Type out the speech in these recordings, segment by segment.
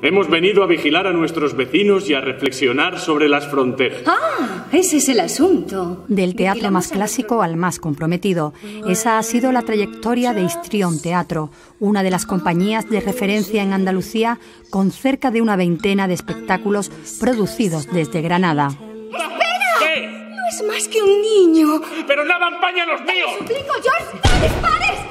Hemos venido a vigilar a nuestros vecinos y a reflexionar sobre las fronteras. Ah, ese es el asunto. Del teatro más clásico al más comprometido. Esa ha sido la trayectoria de Histrión Teatro, una de las compañías de referencia en Andalucía con cerca de una veintena de espectáculos producidos desde Granada. ¡Espera! ¿Qué? No es más que un niño. ¡Pero nada empaña los míos! ¡Suplico, George! ¡No dispares!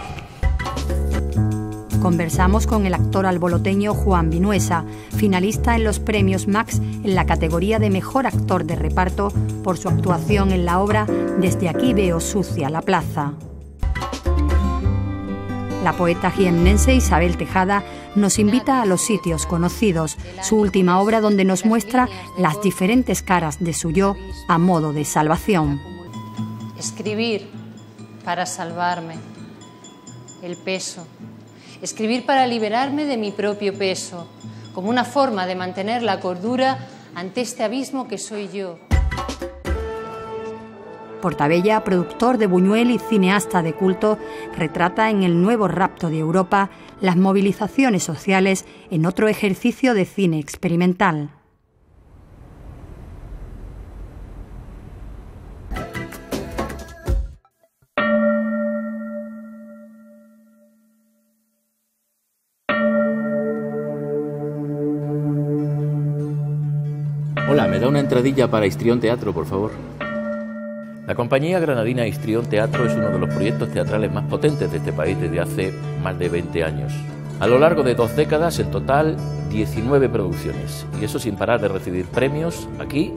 Conversamos con el actor alboloteño Juan Vinuesa, finalista en los premios Max en la categoría de mejor actor de reparto por su actuación en la obra Desde aquí veo sucia la plaza. La poeta jiennense Isabel Tejada nos invita a los sitios conocidos, su última obra donde nos muestra las diferentes caras de su yo a modo de salvación. Escribir para salvarme. El peso. Escribir para liberarme de mi propio peso, como una forma de mantener la cordura ante este abismo que soy yo. Portabella, productor de Buñuel y cineasta de culto, retrata en el nuevo rapto de Europa las movilizaciones sociales en otro ejercicio de cine experimental. Entradilla para Histrión Teatro, por favor. La compañía granadina Histrión Teatro es uno de los proyectos teatrales más potentes de este país desde hace más de 20 años. A lo largo de dos décadas, en total, 19 producciones, y eso sin parar de recibir premios aquí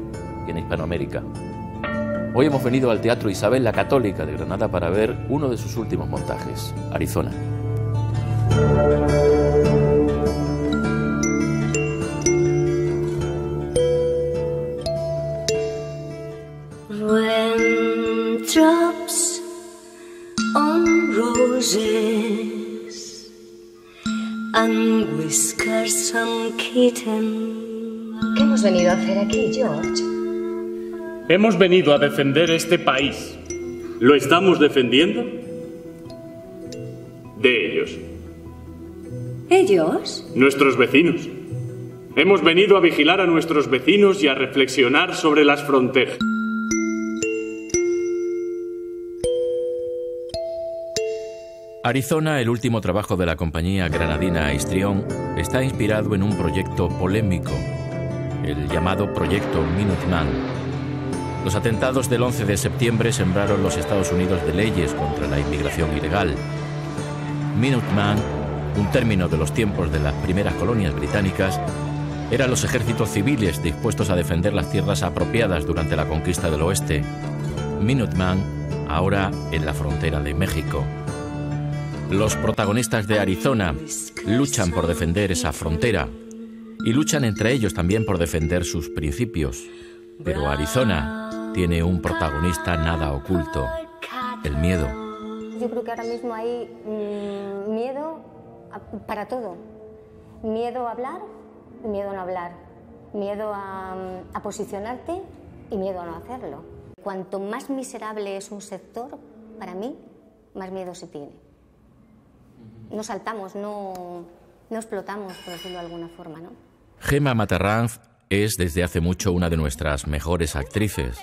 y en Hispanoamérica. Hoy hemos venido al Teatro Isabel la Católica de Granada para ver uno de sus últimos montajes, Arizona. Roses and whiskers on kitten. ¿Qué hemos venido a hacer aquí, George? Hemos venido a defender este país. ¿Lo estamos defendiendo? De ellos, ¿Ellos? nuestros vecinos. Hemos venido a vigilar a nuestros vecinos y a reflexionar sobre las fronteras. Arizona, el último trabajo de la compañía granadina Histrión, está inspirado en un proyecto polémico, el llamado Proyecto Minuteman. Los atentados del 11 de septiembre sembraron los Estados Unidos de leyes contra la inmigración ilegal. Minuteman, un término de los tiempos de las primeras colonias británicas, eran los ejércitos civiles dispuestos a defender las tierras apropiadas durante la conquista del oeste. Minuteman, ahora en la frontera de México. Los protagonistas de Arizona luchan por defender esa frontera y luchan entre ellos también por defender sus principios. Pero Arizona tiene un protagonista nada oculto, el miedo. Yo creo que ahora mismo hay mm, miedo para todo. Miedo a hablar miedo a no hablar. Miedo a, mm, a posicionarte y miedo a no hacerlo. Cuanto más miserable es un sector, para mí, más miedo se tiene. No saltamos, no, no explotamos, por decirlo de alguna forma, ¿no? Gemma Matarranz es desde hace mucho una de nuestras mejores actrices.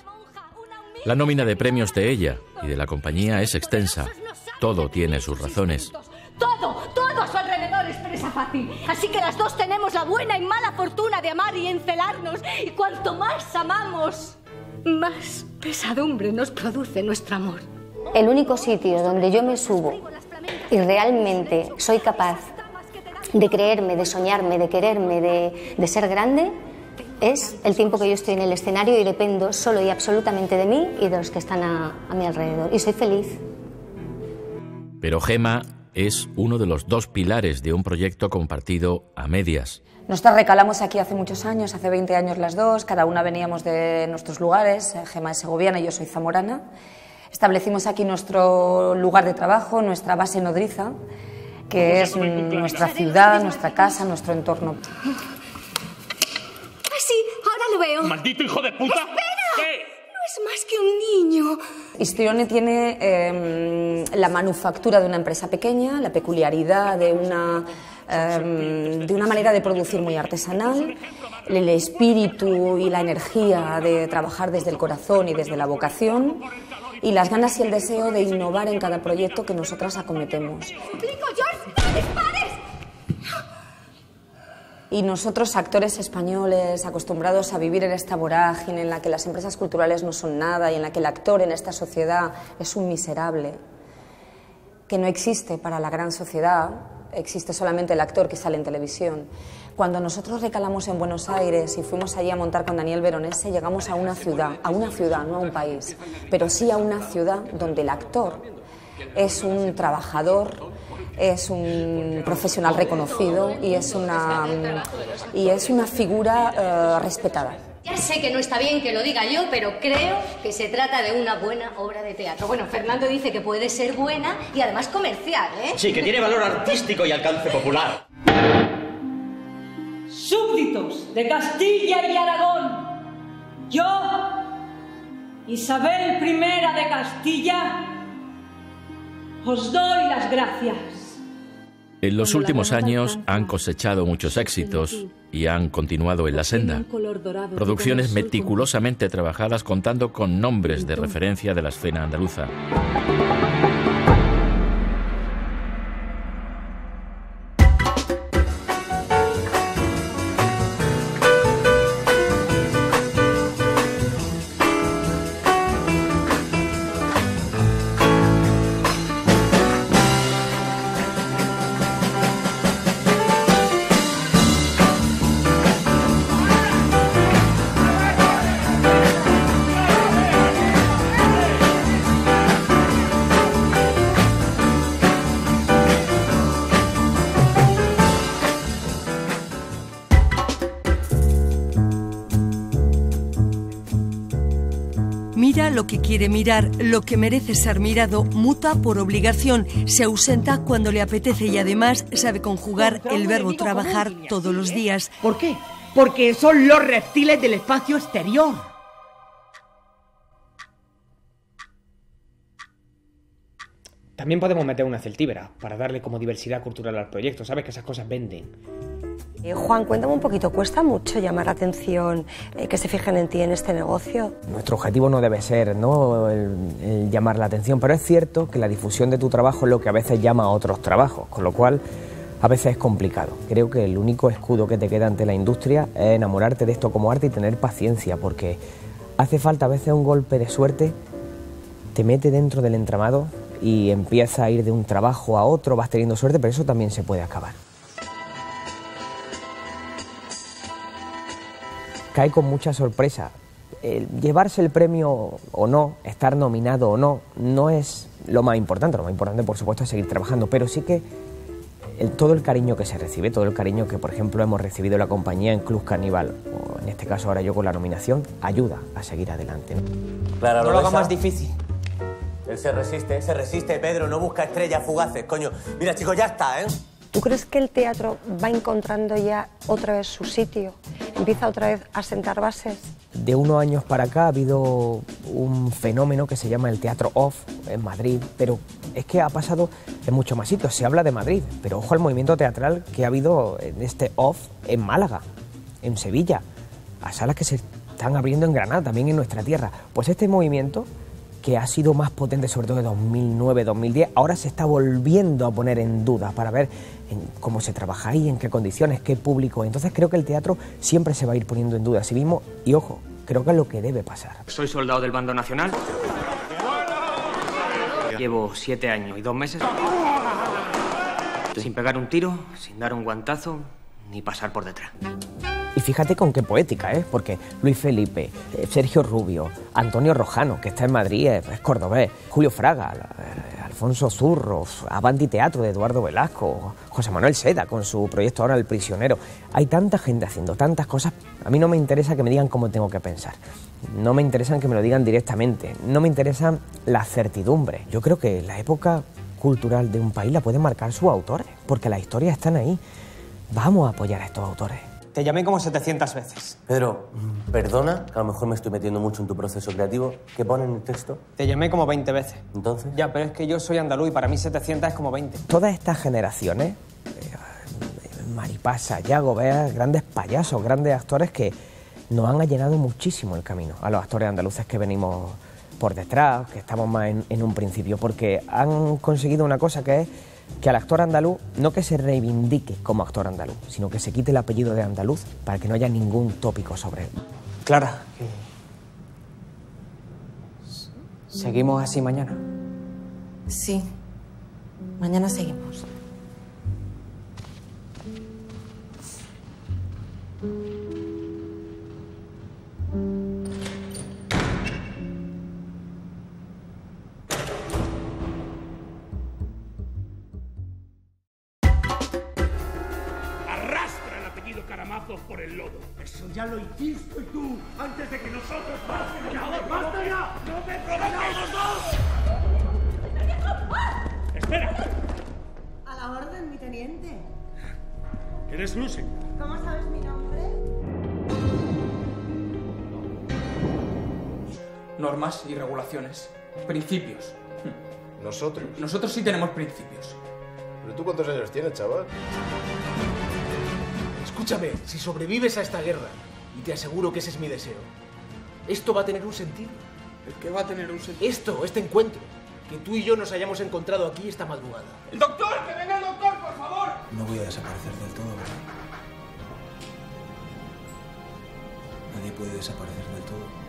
La nómina de premios de ella y de la compañía es extensa. Todo tiene sus razones. Todo, todo a su alrededor es presa fácil. Así que las dos tenemos la buena y mala fortuna de amar y encelarnos. Y cuanto más amamos, más pesadumbre nos produce nuestro amor. El único sitio donde yo me subo y realmente soy capaz de creerme, de soñarme, de quererme, de, de ser grande, es el tiempo que yo estoy en el escenario y dependo solo y absolutamente de mí y de los que están a, a mi alrededor. Y soy feliz. Pero Gemma es uno de los dos pilares de un proyecto compartido a medias. Nosotras recalamos aquí hace muchos años, hace 20 años las dos, cada una veníamos de nuestros lugares, eh, Gema es segoviana y yo soy zamorana. Establecimos aquí nuestro lugar de trabajo, nuestra base nodriza, que es nuestra ciudad, nuestra casa, nuestro entorno. Ah, sí, ahora lo veo. ¡Maldito hijo de puta! ¿Qué? No es más que un niño. Histrione tiene eh, la manufactura de una empresa pequeña, la peculiaridad de una em, de una manera de producir muy artesanal, el espíritu y la energía de trabajar desde el corazón y desde la vocación y las ganas y el deseo de innovar en cada proyecto que nosotras acometemos. Y nosotros, actores españoles, acostumbrados a vivir en esta vorágine en la que las empresas culturales no son nada y en la que el actor en esta sociedad es un miserable, que no existe para la gran sociedad, existe solamente el actor que sale en televisión. Cuando nosotros recalamos en Buenos Aires y fuimos allí a montar con Daniel Veronese, llegamos a una ciudad, a una ciudad, no a un país, pero sí a una ciudad donde el actor es un trabajador es un profesional reconocido y es una, y es una figura eh, respetada. Ya sé que no está bien que lo diga yo, pero creo que se trata de una buena obra de teatro. Bueno, Fernando dice que puede ser buena y además comercial, ¿eh? Sí, que tiene valor artístico y alcance popular. Súbditos de Castilla y Aragón, yo, Isabel I de Castilla, os doy las gracias. En los últimos años han cosechado muchos éxitos y han continuado en la senda. Producciones meticulosamente trabajadas contando con nombres de referencia de la escena andaluza. Quiere mirar, lo que merece ser mirado, muta por obligación, se ausenta cuando le apetece y además sabe conjugar el verbo trabajar todos los días. ¿Por qué? Porque son los reptiles del espacio exterior. También podemos meter una celtíbera para darle como diversidad cultural al proyecto. Sabes que esas cosas venden. Eh, Juan, cuéntame un poquito, ¿cuesta mucho llamar la atención eh, que se fijen en ti en este negocio? Nuestro objetivo no debe ser ¿no? El, llamar la atención, pero es cierto que la difusión de tu trabajo es lo que a veces llama a otros trabajos, con lo cual a veces es complicado. Creo que el único escudo que te queda ante la industria es enamorarte de esto como arte y tener paciencia, porque hace falta a veces un golpe de suerte, te mete dentro del entramado y empieza a ir de un trabajo a otro, vas teniendo suerte, pero eso también se puede acabar. Cae con mucha sorpresa. llevarse el premio o no, estar nominado o no, no es lo más importante. Lo más importante, por supuesto, es seguir trabajando, pero sí que todo el cariño que se recibe, todo el cariño que, por ejemplo, hemos recibido la compañía en Club Caníbal, o en este caso ahora yo con la nominación, ayuda a seguir adelante. Claro, no lo haga más difícil. Él se resiste, se resiste, Pedro, no busca estrellas fugaces, coño. Mira, chicos, ya está, ¿eh? ¿Tú crees que el teatro va encontrando ya otra vez su sitio? ¿Empieza otra vez a sentar bases? De unos años para acá ha habido un fenómeno que se llama el teatro off en Madrid, pero es que ha pasado en muchos más sitios. Se habla de Madrid, pero ojo al movimiento teatral que ha habido en este off en Málaga, en Sevilla, a salas que se están abriendo en Granada, también en nuestra tierra. Pues este movimiento que ha sido más potente sobre todo en 2009, 2010, ahora se está volviendo a poner en duda para ver cómo se trabaja ahí, en qué condiciones, qué público. Entonces creo que el teatro siempre se va a ir poniendo en duda a sí mismo y ojo, creo que es lo que debe pasar. Soy soldado del bando nacional. Llevo siete años y dos meses sin pegar un tiro, sin dar un guantazo, ni pasar por detrás. Y fíjate con qué poética, ¿eh? Porque Luis Felipe, eh, Sergio Rubio, Antonio Rojano, que está en Madrid, es, cordobés, Julio Fraga, eh, Alfonso Zurros, Avanti Teatro de Eduardo Velasco, José Manuel Seda con su proyecto ahora El Prisionero. Hay tanta gente haciendo tantas cosas. A mí no me interesa que me digan cómo tengo que pensar. No me interesan que me lo digan directamente. No me interesan la certidumbre. Yo creo que la época cultural de un país la pueden marcar sus autores, porque las historias están ahí. Vamos a apoyar a estos autores. Te llamé como 700 veces. Pedro, perdona, que a lo mejor me estoy metiendo mucho en tu proceso creativo. ¿Qué pone en el texto? Te llamé como 20 veces. ¿Entonces? Ya, pero es que yo soy andaluz y para mí 700 es como 20. Todas estas generaciones, Maripasa, Yago, veas grandes payasos, grandes actores que nos han allanado muchísimo el camino a los actores andaluces que venimos por detrás, que estamos más en, en un principio, porque han conseguido una cosa que es que al actor andaluz no que se reivindique como actor andaluz, sino que se quite el apellido de andaluz para que no haya ningún tópico sobre él. Clara, ¿seguimos así mañana? Sí, mañana seguimos. Teniente. ¿Eres Lucy? ¿Cómo sabes mi nombre? Normas y regulaciones. Principios. ¿Nosotros? Nosotros sí tenemos principios. ¿Pero tú cuántos años tienes, chaval? Escúchame, si sobrevives a esta guerra, y te aseguro que ese es mi deseo, esto va a tener un sentido. ¿El qué va a tener un sentido? Esto, este encuentro, que tú y yo nos hayamos encontrado aquí esta madrugada. ¡El doctor! ¡Que venga No voy a desaparecer del todo. Nadie puede desaparecer del todo.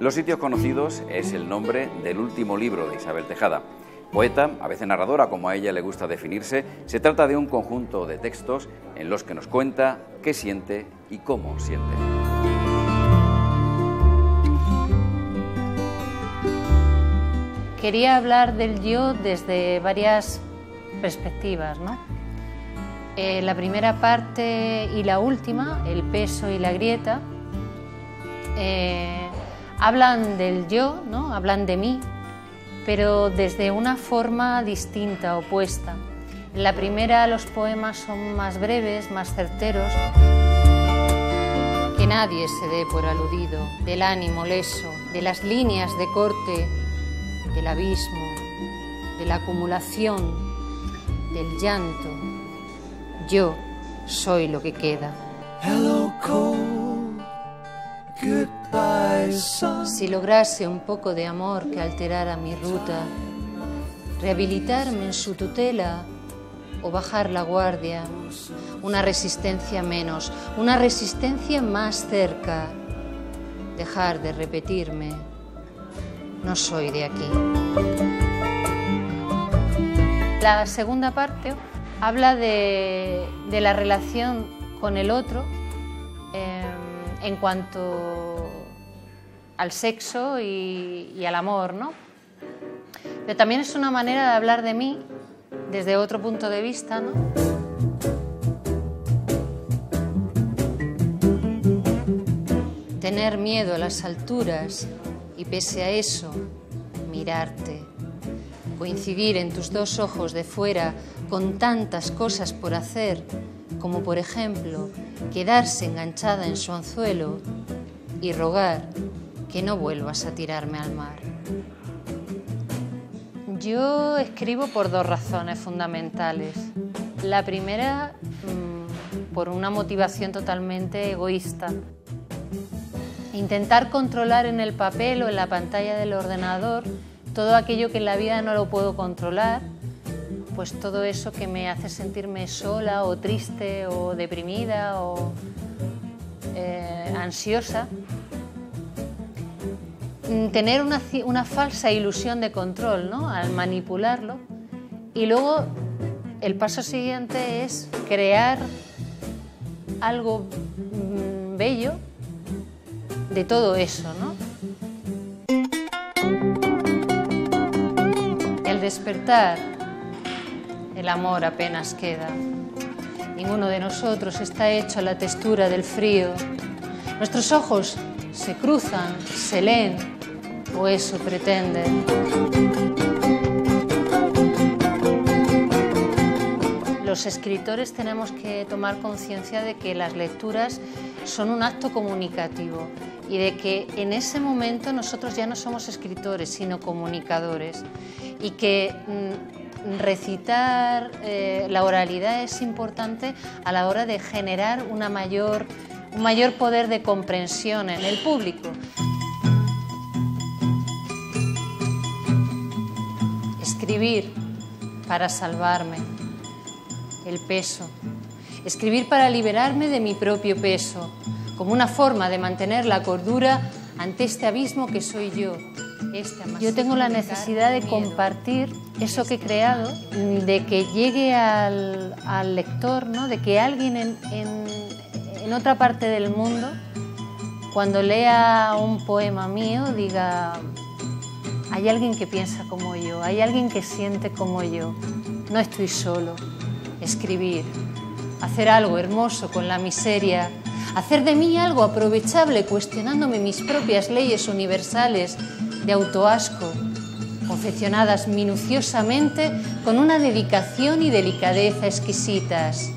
Los sitios conocidos es el nombre del último libro de Isabel Tejada. Poeta, a veces narradora, como a ella le gusta definirse, se trata de un conjunto de textos en los que nos cuenta qué siente y cómo siente. Quería hablar del yo desde varias perspectivas, ¿no? Eh, la primera parte y la última, el peso y la grieta, eh, hablan del yo, ¿no? hablan de mí, pero desde una forma distinta, opuesta. En la primera los poemas son más breves, más certeros. Que nadie se dé por aludido del ánimo leso, de las líneas de corte, del abismo, de la acumulación, del llanto. Yo soy lo que queda. Si lograse un poco de amor que alterara mi ruta, rehabilitarme en su tutela o bajar la guardia, una resistencia menos, una resistencia más cerca, dejar de repetirme, no soy de aquí. La segunda parte habla de, la relación con el otro. eh, en cuanto al sexo y al amor, ¿no? Pero también es una manera de hablar de mí desde otro punto de vista, ¿no? Tener miedo a las alturas y pese a eso, mirarte. Coincidir en tus dos ojos de fuera con tantas cosas por hacer, como por ejemplo quedarse enganchada en su anzuelo y rogar que no vuelvas a tirarme al mar. Yo escribo por dos razones fundamentales. La primera, mm, por una motivación totalmente egoísta. Intentar controlar en el papel o en la pantalla del ordenador todo aquello que en la vida no lo puedo controlar, pues todo eso que me hace sentirme sola o triste o deprimida o eh, ansiosa. Mm, Tener una, una falsa ilusión de control ¿no? al manipularlo. Y luego el paso siguiente es crear algo mm, bello de todo eso, ¿no? El despertar, el amor apenas queda. Ninguno de nosotros está hecho a la textura del frío. Nuestros ojos se cruzan, se leen, o eso pretenden. Los escritores tenemos que tomar conciencia de que las lecturas son un acto comunicativo y de que en ese momento nosotros ya no somos escritores, sino comunicadores y que mm, recitar eh, la oralidad es importante a la hora de generar una mayor, un mayor poder de comprensión en el público. Escribir para salvarme el peso. Escribir para liberarme de mi propio peso, como una forma de mantener la cordura ante este abismo que soy yo. Este yo tengo la necesidad de compartir eso que he creado, de que llegue al, al lector, ¿no? de que alguien en, en, en otra parte del mundo, cuando lea un poema mío, diga, hay alguien que piensa como yo, hay alguien que siente como yo, no estoy solo. Escribir, hacer algo hermoso con la miseria, hacer de mí algo aprovechable cuestionándome mis propias leyes universales de autoasco, confeccionadas minuciosamente con una dedicación y delicadeza exquisitas.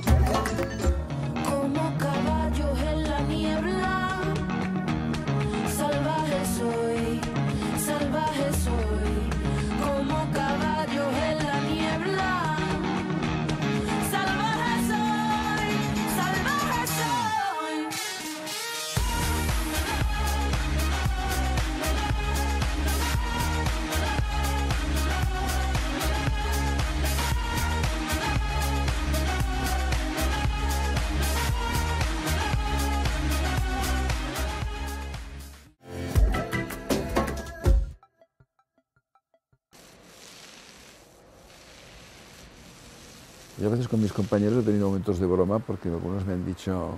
Mis compañeros he tenido momentos de broma porque algunos me han dicho,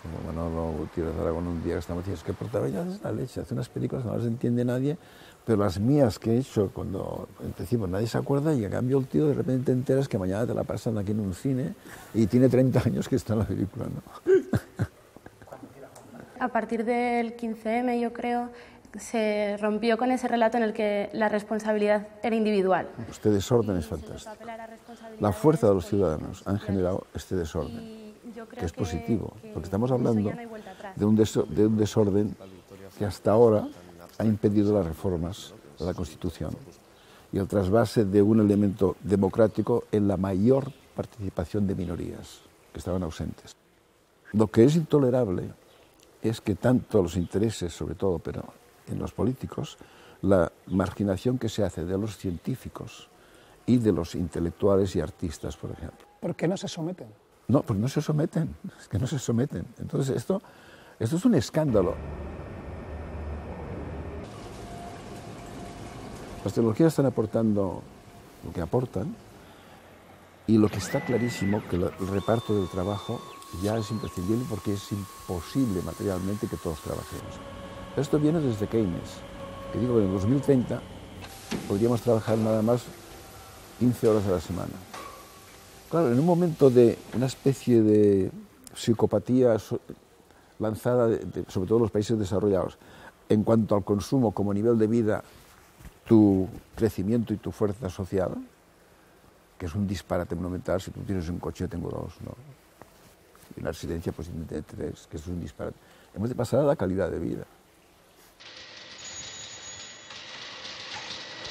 como Manolo Gutiérrez Aragón un día que estamos diciendo, es que Portabella es la leche, hace unas películas no las entiende nadie, pero las mías que he hecho cuando decimos nadie se acuerda y a cambio el tío de repente te enteras que mañana te la pasan aquí en un cine y tiene 30 años que está en la película, ¿no? A partir del 15M, yo creo, se rompió con ese relato en el que la responsabilidad era individual. Este desorden es fantástico. La fuerza de los ciudadanos han generado este desorden, que es positivo, porque estamos hablando de un, de un desorden que hasta ahora ha impedido las reformas de la Constitución y el trasvase de un elemento democrático en la mayor participación de minorías que estaban ausentes. Lo que es intolerable es que tanto los intereses, sobre todo, pero en los políticos, la marginación que se hace de los científicos y de los intelectuales y artistas, por ejemplo. ¿Por qué no se someten? No, pues no se someten, es que no se someten. Entonces esto, esto es un escándalo. Las tecnologías están aportando lo que aportan y lo que está clarísimo que el reparto del trabajo ya es imprescindible porque es imposible materialmente que todos trabajemos. Esto viene desde Keynes, que digo que en el 2030 podríamos trabajar nada más 15 horas a la semana. Claro, en un momento de una especie de psicopatía lanzada, sobre todo en los países desarrollados, en cuanto al consumo como nivel de vida, tu crecimiento y tu fuerza social, que es un disparate monumental, si tú tienes un coche, tengo dos, ¿no? y una residencia pues de tres, que es un disparate. Hemos de pasar a la calidad de vida.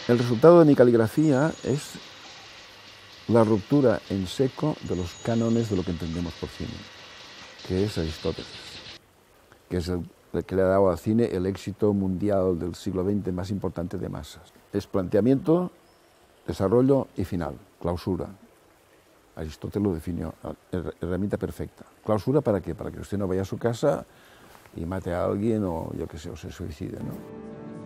El resultado de mi caligrafía es la ruptura en seco de los cánones de lo que entendemos por cine, que es Aristóteles, que es el, que le ha dado al cine el éxito mundial del siglo XX más importante de masas. Es planteamiento, desarrollo y final, clausura. Aristóteles lo definió, her- herramienta perfecta. ¿Clausura para qué? Para que usted no vaya a su casa y mate a alguien o yo qué sé, o se suicide, ¿no?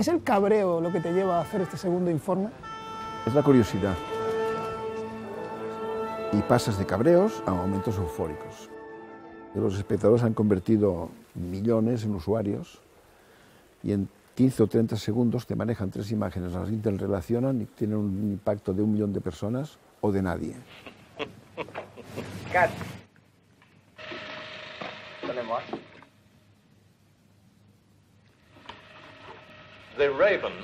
¿Es el cabreo lo que te lleva a hacer este segundo informe? Es la curiosidad. Y pasas de cabreos a momentos eufóricos. Los espectadores han convertido millones en usuarios y en 15 o 30 segundos te manejan tres imágenes, las interrelacionan y tienen un impacto de un millón de personas o de nadie. Cut. Donnez-moi. The Raven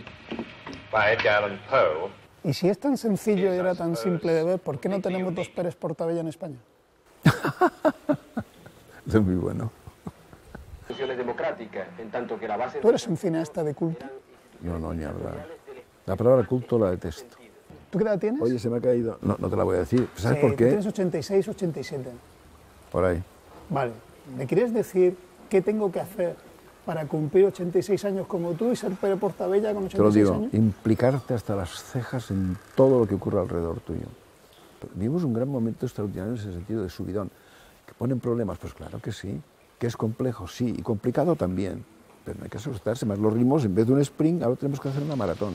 by Edgar Allan Poe Y si es tan sencillo y era tan simple de ver, ¿por qué no tenemos dos Pérez Portabella en España? Es muy bueno. Funciones democráticas, en tanto que la base... Tú eres un cineasta de culto. No, no, ni hablar. La palabra culto la detesto. ¿Tú qué edad tienes? Oye, se me ha caído. No, no te la voy a decir. ¿Sabes Sí, por qué? Tienes 86, 87. Por ahí. Vale. ¿Me quieres decir qué tengo que hacer para cumplir 86 años como tú y ser Pérez Portabella con 86 Te lo digo, años? implicarte hasta las cejas en todo lo que ocurre alrededor tuyo. Vivimos un gran momento extraordinario en ese sentido de subidón. ¿Que ponen problemas? Pues claro que sí. ¿Que es complejo? Sí. Y complicado también. Pero no hay que asustarse. Más los ritmos, en vez de un sprint, ahora tenemos que hacer una maratón.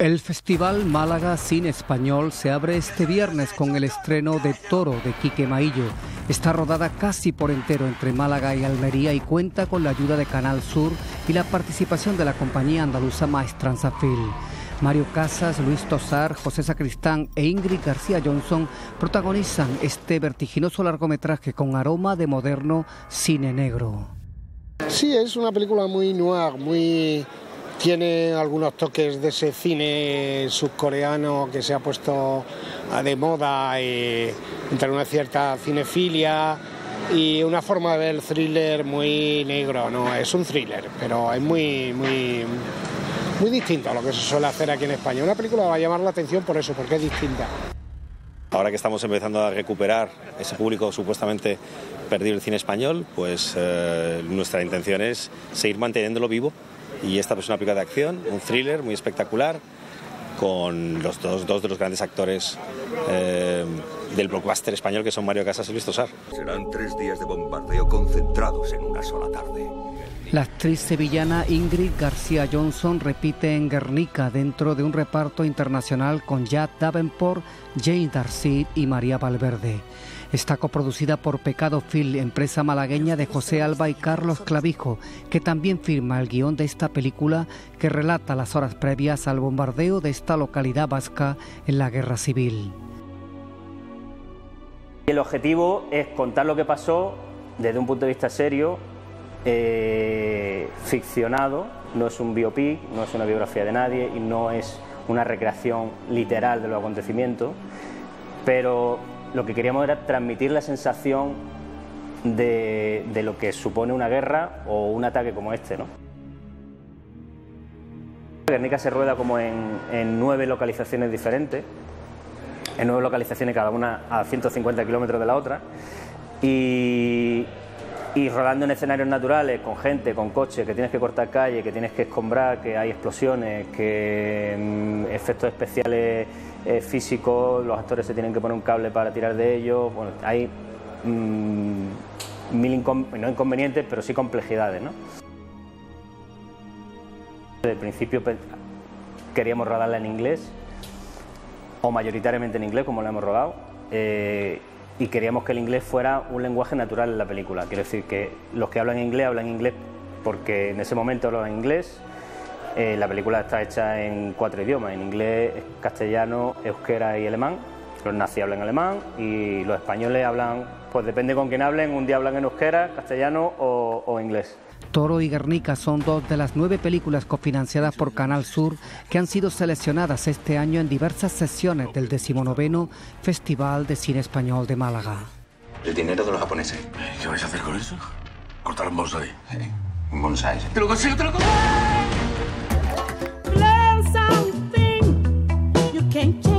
El Festival Málaga Cine Español se abre este viernes con el estreno de Toro de Quique Maillo. Está rodada casi por entero entre Málaga y Almería y cuenta con la ayuda de Canal Sur y la participación de la compañía andaluza Maestranza Film. Mario Casas, Luis Tosar, José Sacristán e Ingrid García Johnson protagonizan este vertiginoso largometraje con aroma de moderno cine negro. Sí, es una película muy noir, muy tiene algunos toques de ese cine subcoreano que se ha puesto ah, de moda, eh, entre una cierta cinefilia y una forma de ver el thriller muy negro. No, es un thriller, pero es muy, muy, muy distinto a lo que se suele hacer aquí en España. Una película va a llamar la atención por eso, porque es distinta. Ahora que estamos empezando a recuperar ese público supuestamente perdido del cine español, pues eh, nuestra intención es seguir manteniéndolo vivo. Y esta es una película de acción, un thriller muy espectacular, con los dos, dos de los grandes actores eh, del blockbuster español, que son Mario Casas y Luis Tosar. Serán tres días de bombardeo concentrados en una sola tarde. La actriz sevillana Ingrid García Johnson repite en Guernica dentro de un reparto internacional con Jad Davenport, Jane Darcy y María Valverde. Está coproducida por Pecado Film, empresa malagueña de José Alba y Carlos Clavijo, que también firma el guion de esta película que relata las horas previas al bombardeo de esta localidad vasca en la guerra civil. El objetivo es contar lo que pasó desde un punto de vista serio, eh, ficcionado, no es un biopic, no es una biografía de nadie y no es una recreación literal de los acontecimientos, pero lo que queríamos era transmitir la sensación de, de lo que supone una guerra o un ataque como este. ¿no? Guernica se rueda como en, nueve localizaciones diferentes, en nueve localizaciones cada una a 150 kilómetros de la otra, y, y rodando en escenarios naturales, con gente, con coches, que tienes que cortar calle, que tienes que escombrar, que hay explosiones, que mm, efectos especiales eh, físicos, los actores se tienen que poner un cable para tirar de ellos, bueno, hay mm, mil incon- no inconvenientes, pero sí complejidades, ¿no? Desde el principio pe- queríamos rodarla en inglés, o mayoritariamente en inglés, como la hemos rodado, eh, y queríamos que el inglés fuera un lenguaje natural en la película. Quiero decir que los que hablan inglés hablan inglés porque en ese momento hablaban inglés Eh, la película está hecha en cuatro idiomas, en inglés, castellano, euskera y alemán. Los nazis hablan alemán y los españoles hablan, pues depende con quién hablen, un día hablan en euskera, castellano o, o inglés. Toro y Guernica son dos de las nueve películas cofinanciadas por Canal Sur que han sido seleccionadas este año en diversas sesiones del decimonoveno Festival de Cine Español de Málaga. El dinero de los japoneses. ¿Qué vais a hacer con eso? Cortar un bonsai. Un bonsai. ¡Te lo consigo, te lo consigo! quem quer.